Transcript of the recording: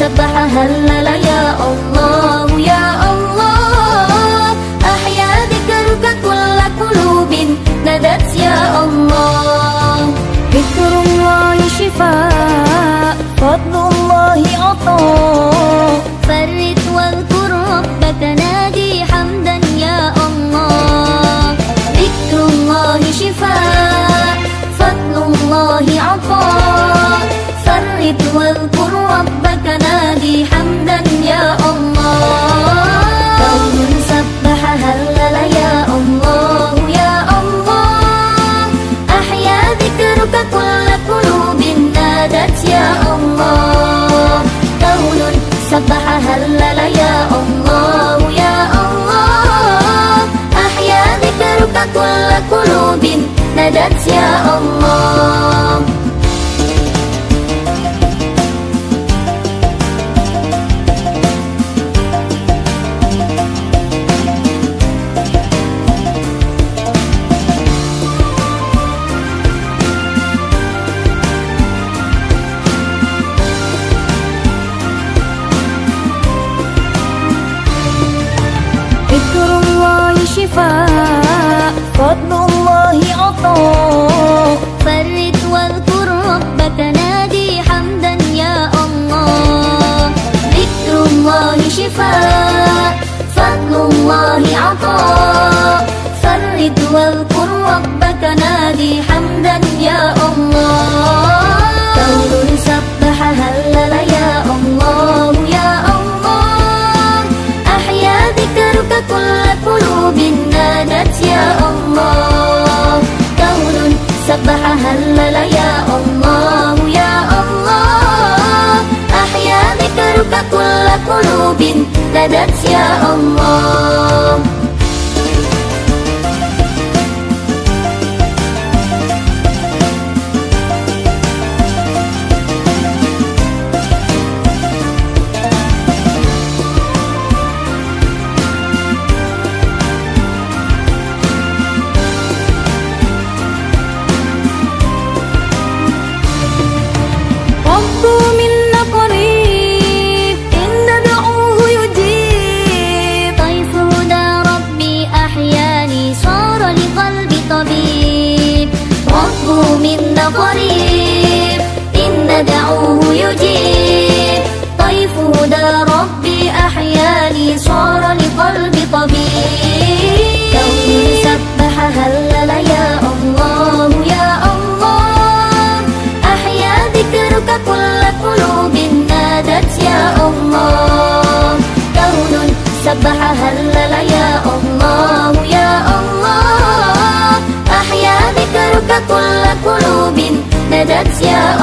سبحها الله شفاء. فضل الله عطاء. فرد واذكر ربك نادي حمدا يا الله. ذكر الله شفاء. فضل الله عطاء. فرد واذكر بدت يا الله. قريب. إن ندعوه يجيب. طيف هدى ربي أحياني صار لقلب طبيب. كون سبح هلل يا الله يا الله. أحيا ذكرك كل قلوب نادت يا الله. كون سبح هلل يا الله يا الله. أحيا ذكرك كل and that's ya